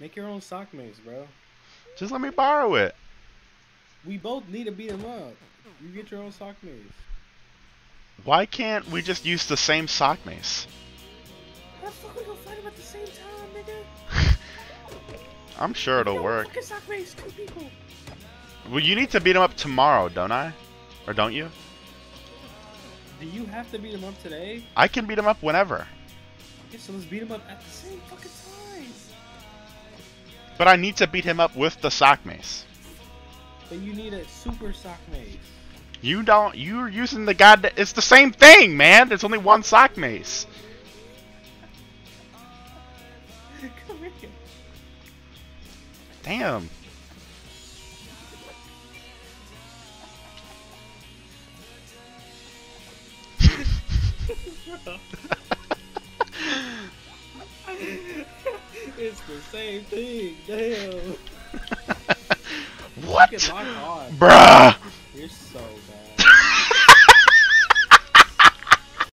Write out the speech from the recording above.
Make your own sock mace, bro. Just let me borrow it. We both need to beat him up. You get your own sock mace. Why can't we just use the same sock mace? How the fuck we gonna fight him at the same time, nigga? I'm sure it'll No, work. Fucking sock mace, two people. Well, you need to beat him up tomorrow, don't I? Or don't you? Do you have to beat him up today? I can beat him up whenever. Yeah, so let's beat him up at the same fucking time. But I need to beat him up with the sock mace. But you need a super sock mace. You don't. You're using the god. It's the same thing, man. There's only one sock mace. Damn. it's the same thing. Damn. what? Bruh. You're so bad.